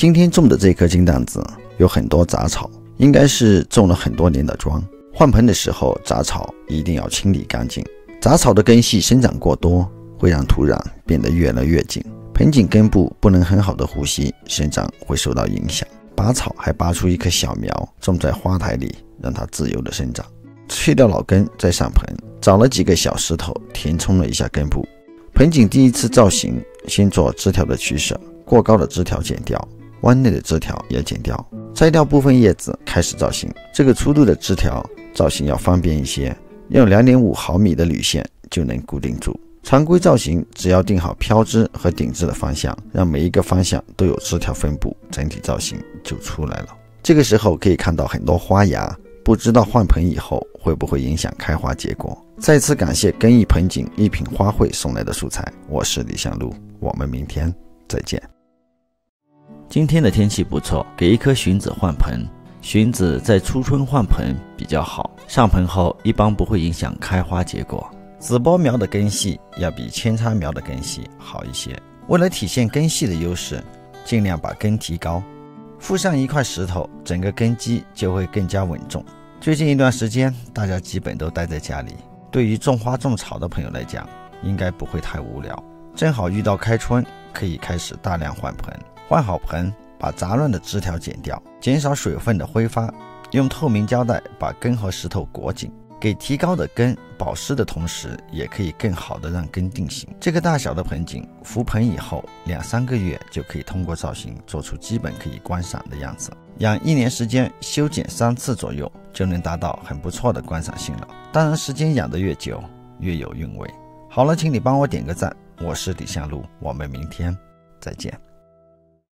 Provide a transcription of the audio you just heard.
今天种的这颗金担子有很多杂草，应该是种了很多年的桩。换盆的时候，杂草一定要清理干净。杂草的根系生长过多，会让土壤变得越来越紧，盆景根部不能很好的呼吸，生长会受到影响。拔草还拔出一棵小苗，种在花台里，让它自由的生长。去掉老根再上盆，找了几个小石头填充了一下根部。盆景第一次造型，先做枝条的取舍，过高的枝条剪掉，弯内的枝条也剪掉，摘掉部分叶子，开始造型。这个粗度的枝条造型要方便一些，用两点五毫米的铝线就能固定住。常规造型只要定好飘枝和顶枝的方向，让每一个方向都有枝条分布，整体造型就出来了。这个时候可以看到很多花芽，不知道换盆以后会不会影响开花结果。再次感谢根艺盆景一品花卉送来的素材，我是李向路，我们明天再见。今天的天气不错，给一颗荀子换盆。荀子在初春换盆比较好，上盆后一般不会影响开花结果。紫波苗的根系要比扦插苗的根系好一些。为了体现根系的优势，尽量把根提高，附上一块石头，整个根基就会更加稳重。最近一段时间，大家基本都待在家里。对于种花种草的朋友来讲，应该不会太无聊。正好遇到开春，可以开始大量换盆。换好盆，把杂乱的枝条剪掉，减少水分的挥发。用透明胶带把根和石头裹紧，给提高的根保湿的同时，也可以更好的让根定型。这个大小的盆景，浮盆以后两三个月就可以通过造型做出基本可以观赏的样子。养一年时间，修剪三次左右，就能达到很不错的观赏性了。当然，时间养得越久，越有韵味。好了，请你帮我点个赞。我是李向路，我们明天再见。